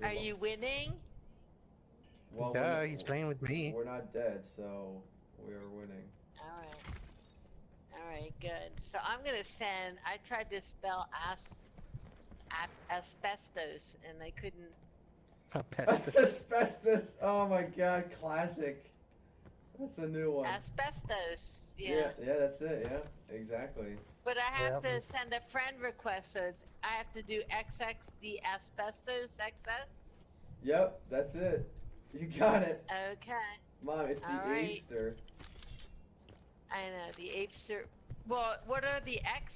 You're you winning? Well, Duh, we're- he's playing with me. We're not dead, so we are winning. All right. All right, good. So I'm gonna send. I tried to spell as, as asbestos, and I couldn't. Pestis. Asbestos. Oh my god, classic. That's a new one. Asbestos. Yeah. yeah, yeah, that's it. Yeah, exactly. But I have Yeah. to send a friend request, so it's, I have to do XX the asbestos XX. Yep, that's it. You got it, Okay. mom. It's the All right. Abester. I know the apes are. Well, what are the X